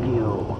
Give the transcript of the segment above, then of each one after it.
argue.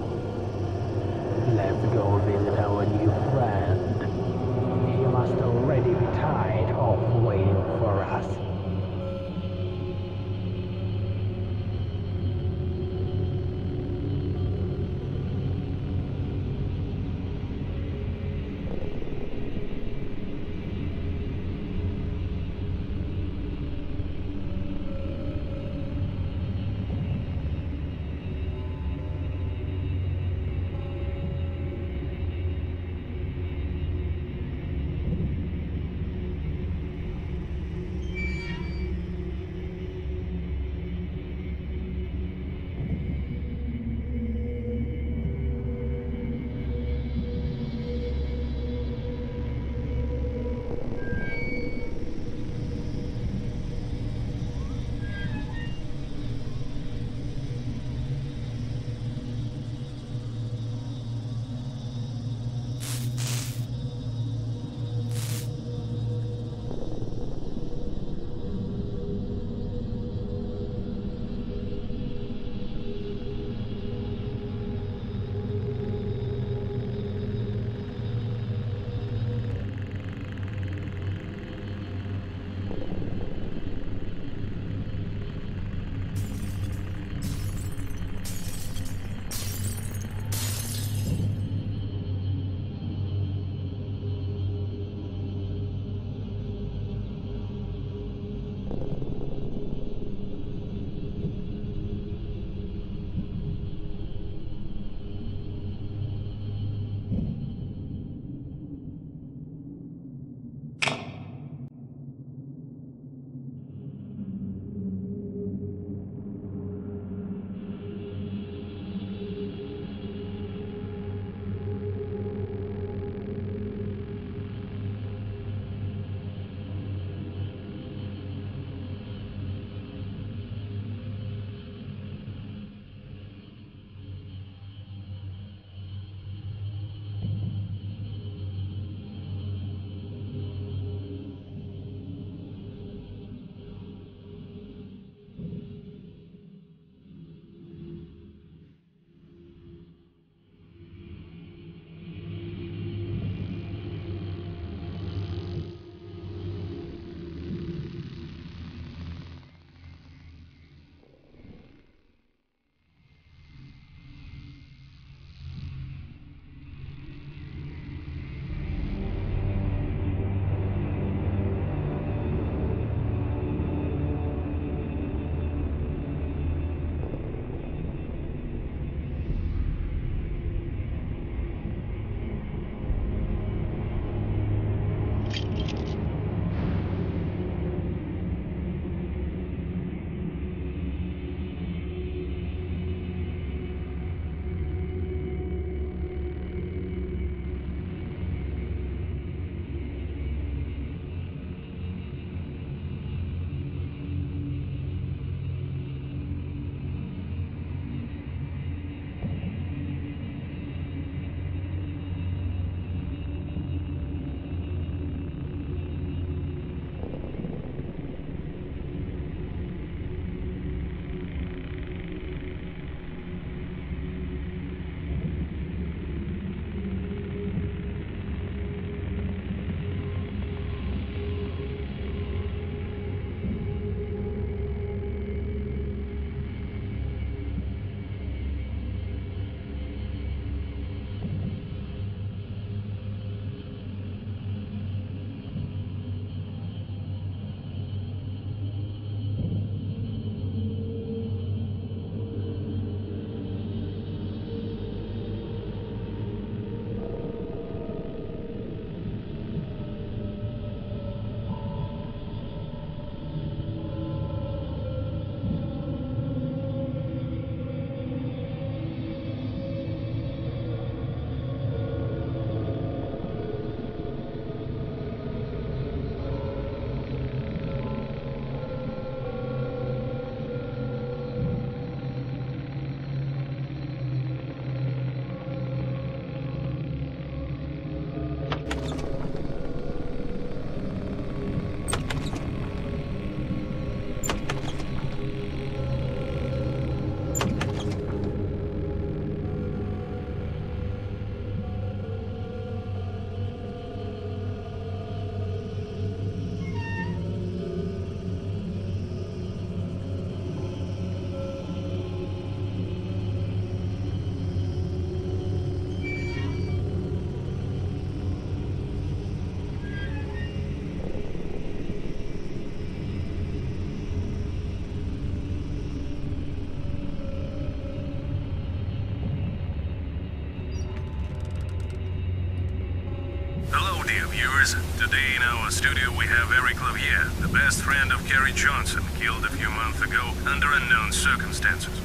Viewers. Today in our studio we have Eric Lavier, the best friend of Kerry Johnson, killed a few months ago under unknown circumstances.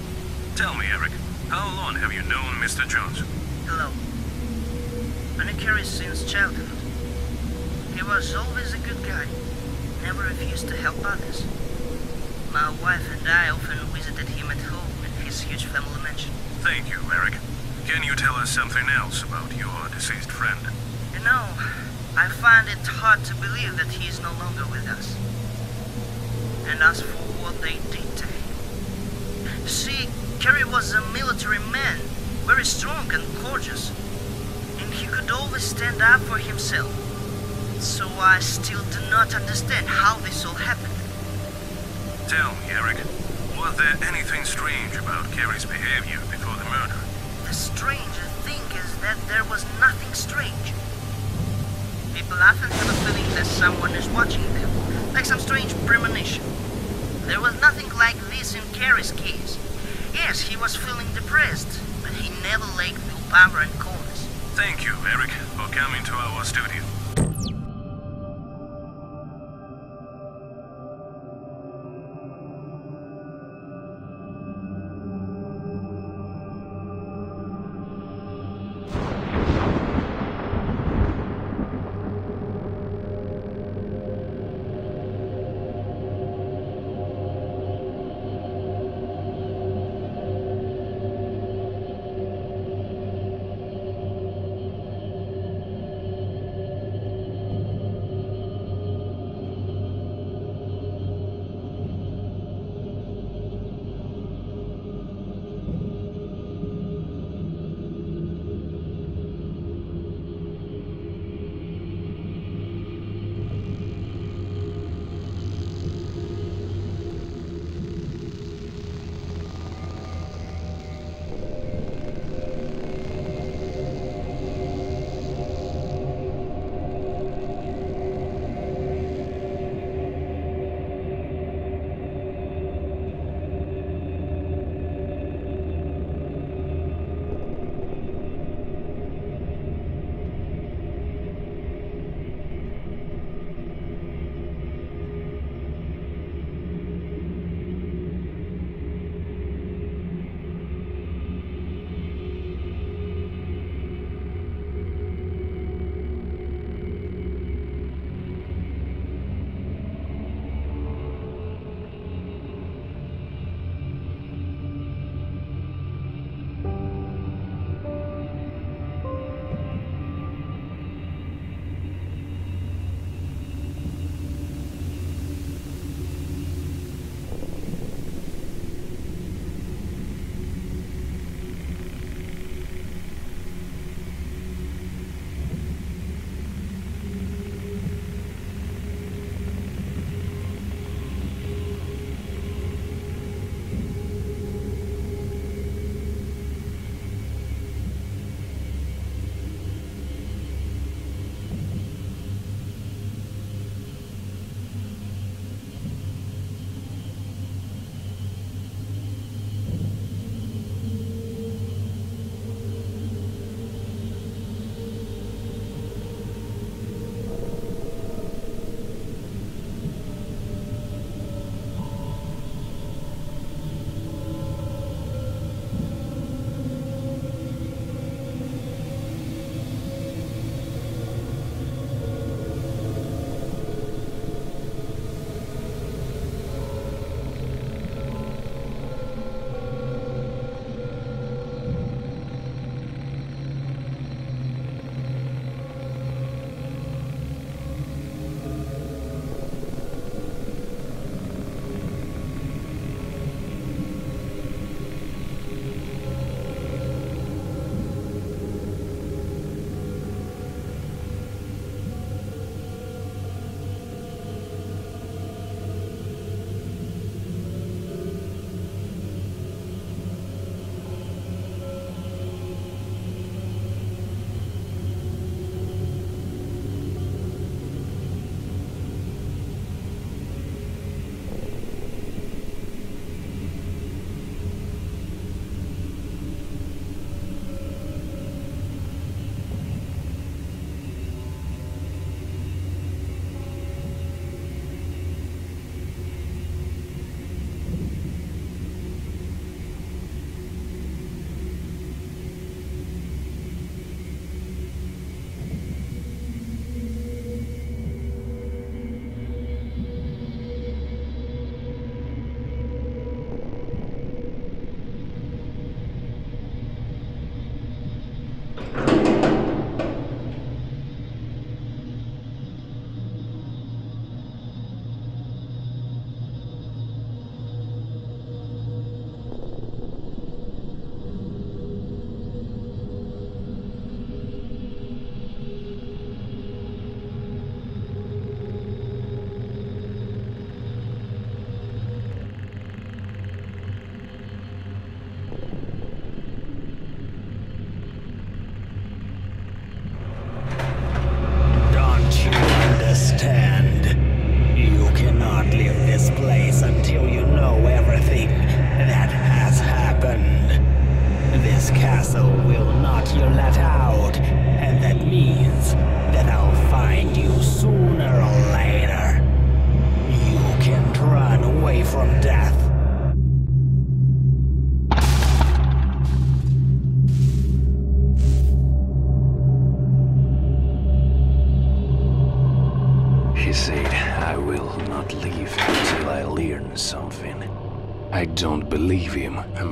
Tell me, Eric, how long have you known Mr. Johnson? Hello. I knew Kerry since childhood. He was always a good guy, never refused to help others. My wife and I often visited him at home in his huge family mansion. Thank you, Eric. Can you tell us something else about your deceased friend? You know, I find it hard to believe that he is no longer with us. And as for what they did to him. See, Kerry was a military man, very strong and courageous. And he could always stand up for himself. So I still do not understand how this all happened. Tell me, Eric, was there anything strange about Kerry's behavior before the murder? The strange thing is that there was nothing strange. People often have a feeling that someone is watching them, like some strange premonition. There was nothing like this in Kerry's case. Yes, he was feeling depressed, but he never lacked willpower and coolness. Thank you, Eric, for coming to our studio.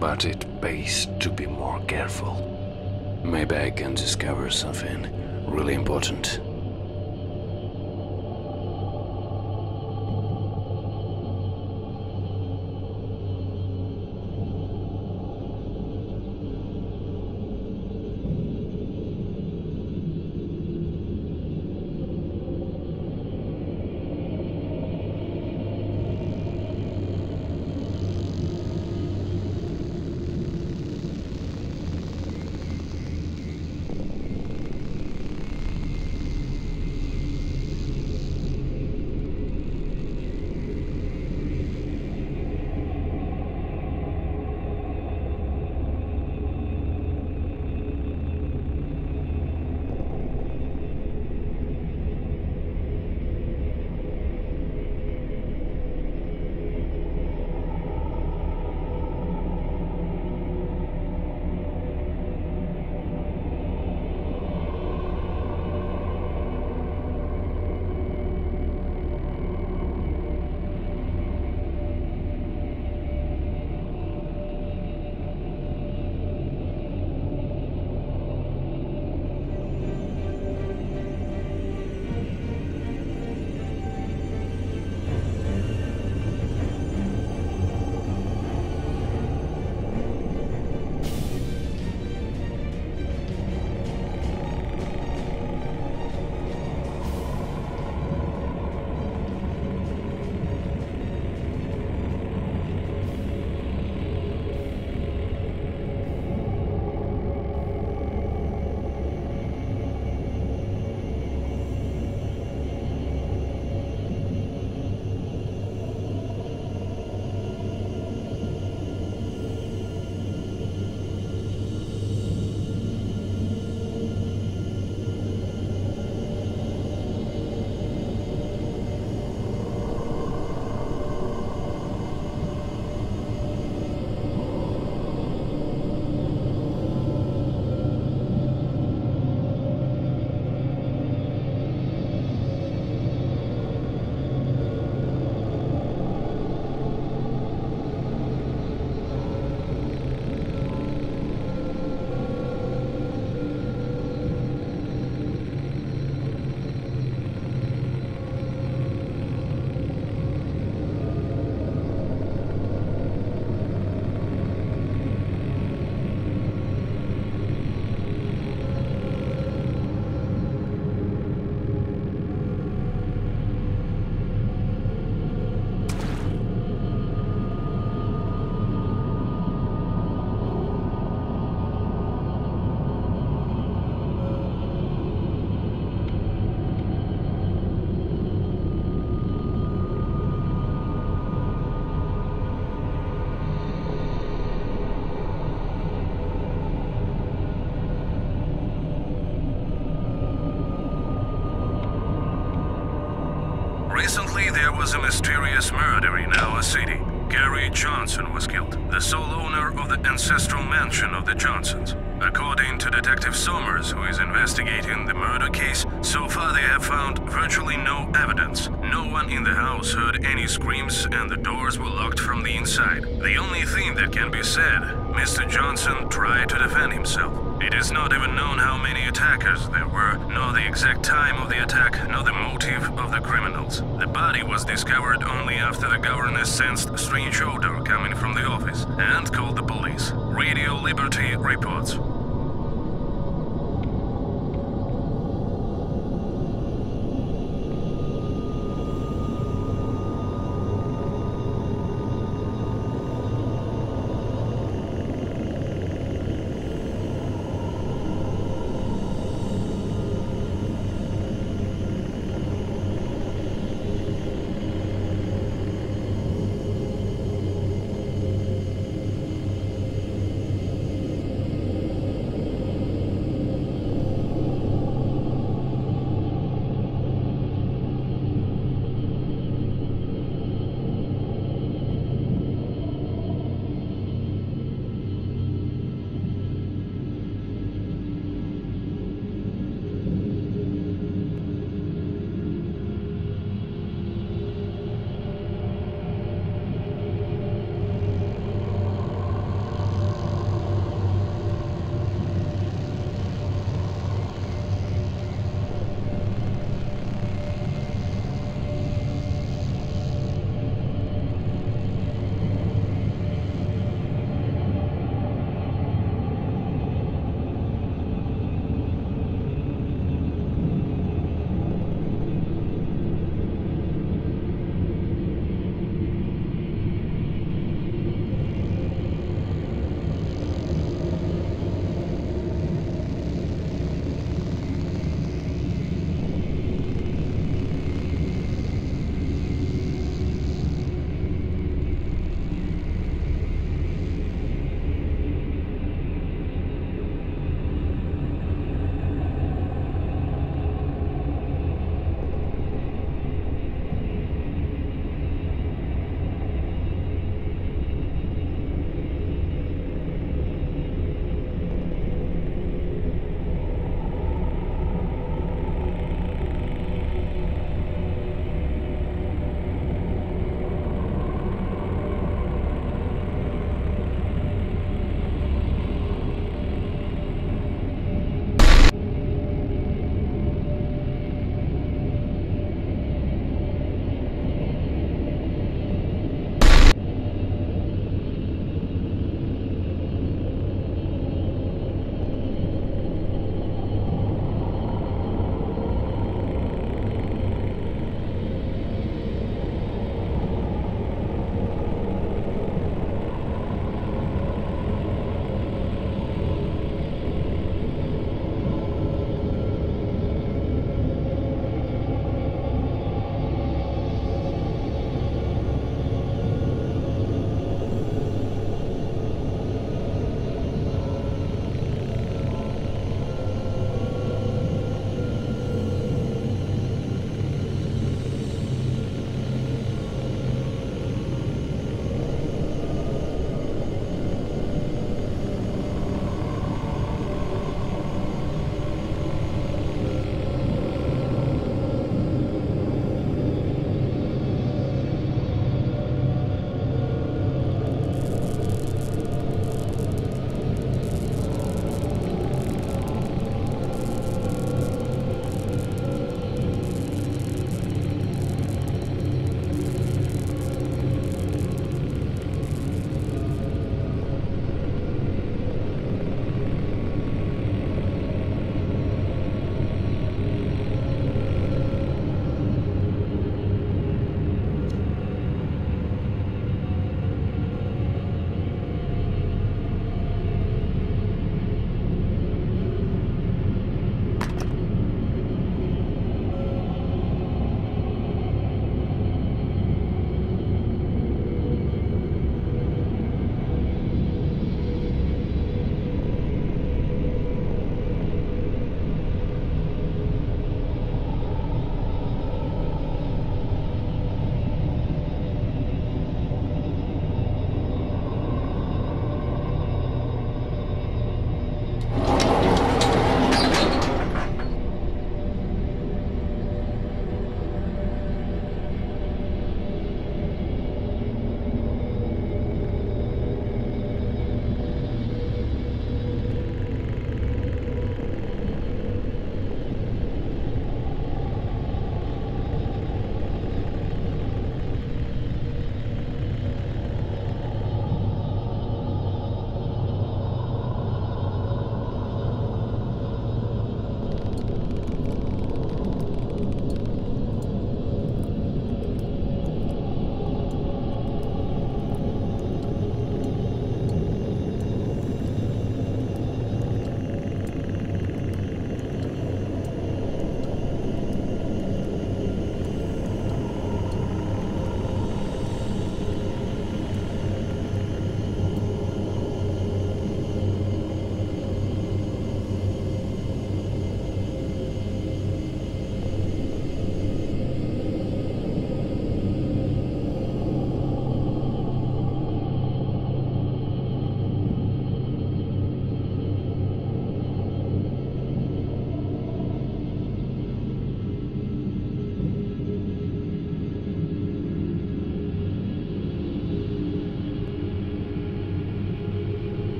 But it pays to be more careful. Maybe I can discover something really important. Was a mysterious murder in our city. Gary Johnson was killed, the sole owner of the ancestral mansion of the Johnsons. According to Detective Somers, who is investigating the murder case, so far they have found virtually no evidence. No one in the house heard any screams and the doors were locked from the inside. The only thing that can be said, Mr. Johnson tried to defend himself. It is not even known how many attackers there were, nor the exact time of the attack, nor the motive of the criminals. The body was discovered only after the governor sensed strange odor coming from the office and called the police. Radio Liberty reports.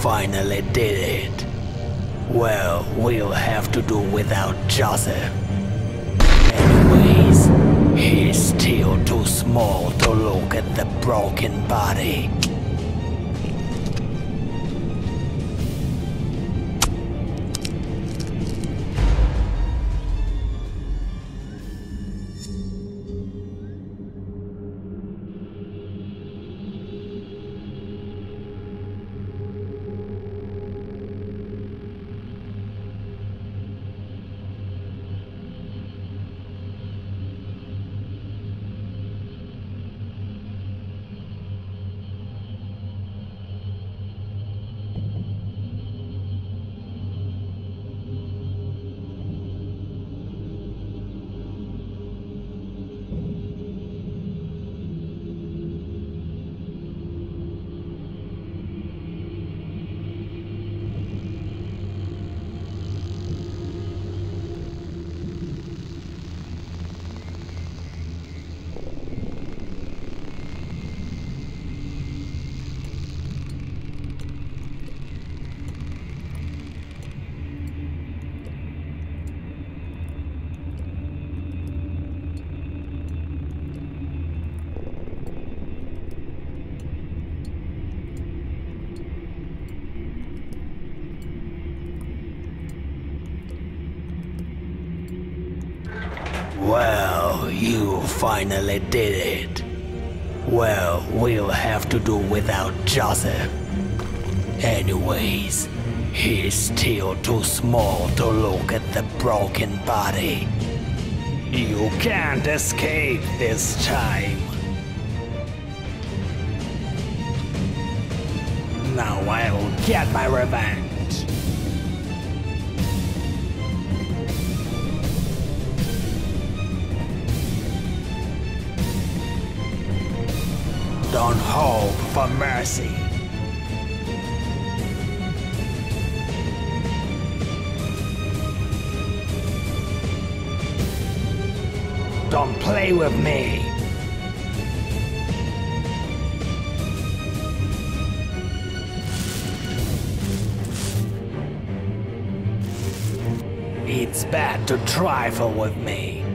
Finally did it. Well, we'll have to do without Joseph. Anyways, he's still too small to look at the broken body. Finally did it. Well, we'll have to do without Joseph. Anyways, he's still too small to look at the broken body. You can't escape this time. Now I'll get my revenge. Don't hope for mercy. Don't play with me. It's bad to trifle with me.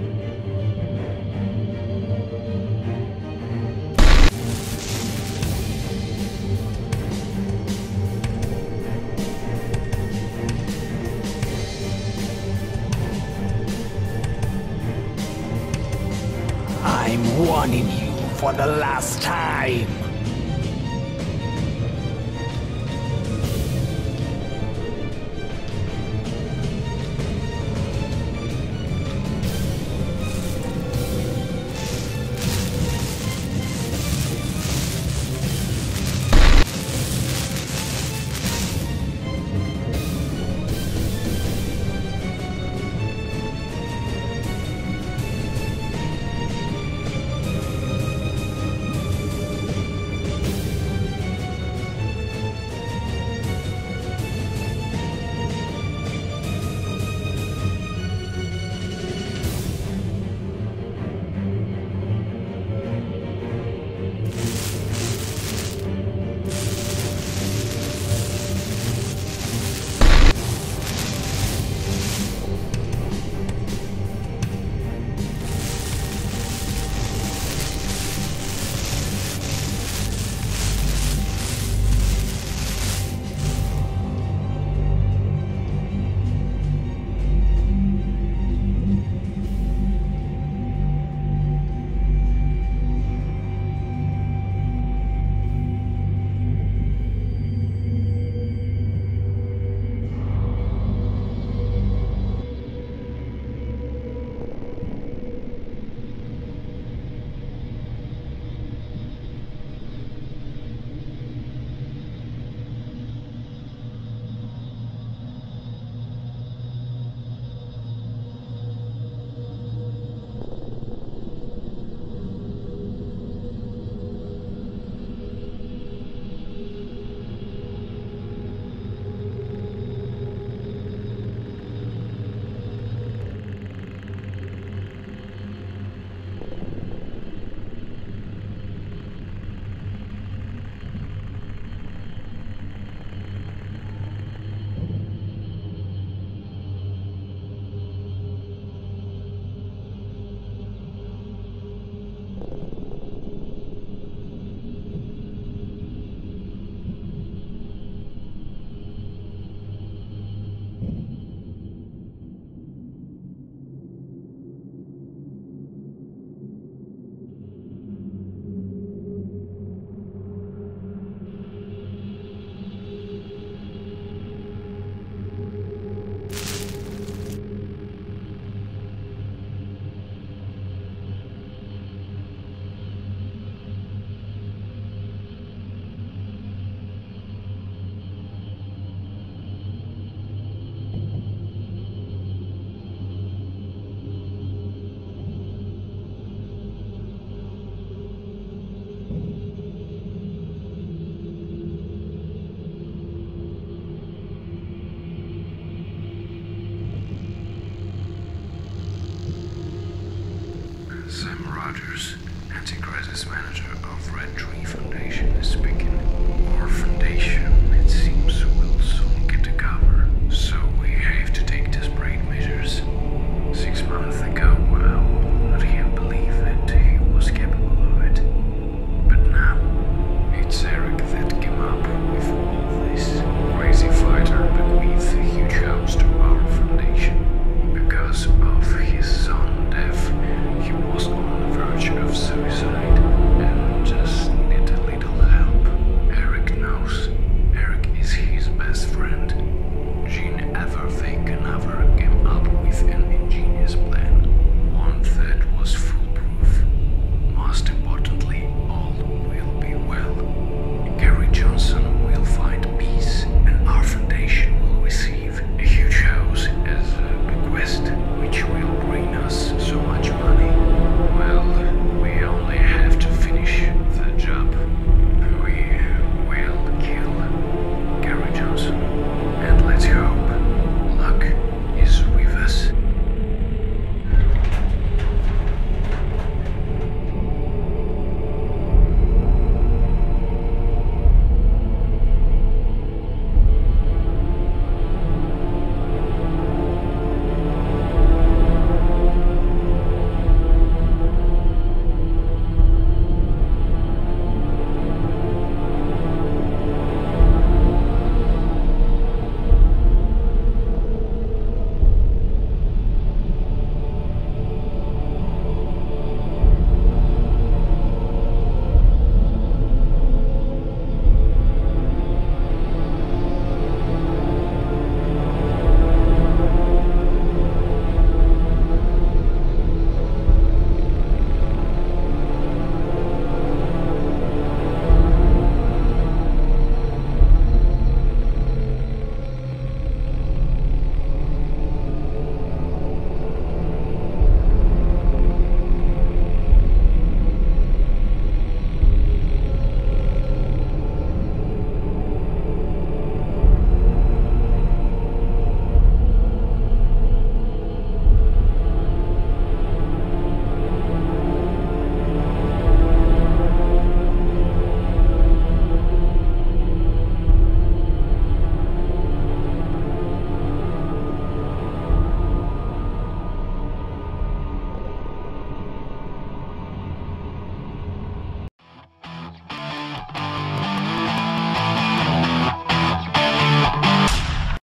For the last time.